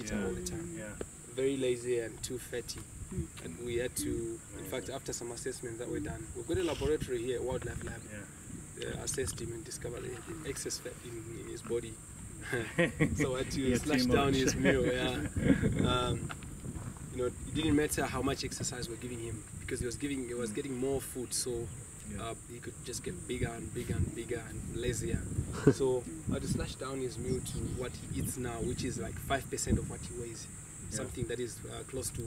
cheetah Yeah. all the time. Yeah. Very lazy and too fatty. Mm. And we had to, in fact, after some assessments that were done, we've got a laboratory here at Wildlife Lab. Yeah. Uh, assessed him and discovered he had excess fat in, in his body. so I had to had slash down much. his meal. Yeah. Um, you know, it didn't matter how much exercise we're giving him because he was giving, he was getting more food, so Yeah. uh, he could just get bigger and bigger and bigger and lazier. so I had to slash down his meal to what he eats now, which is like five percent of what he weighs, Yeah. something that is uh, close to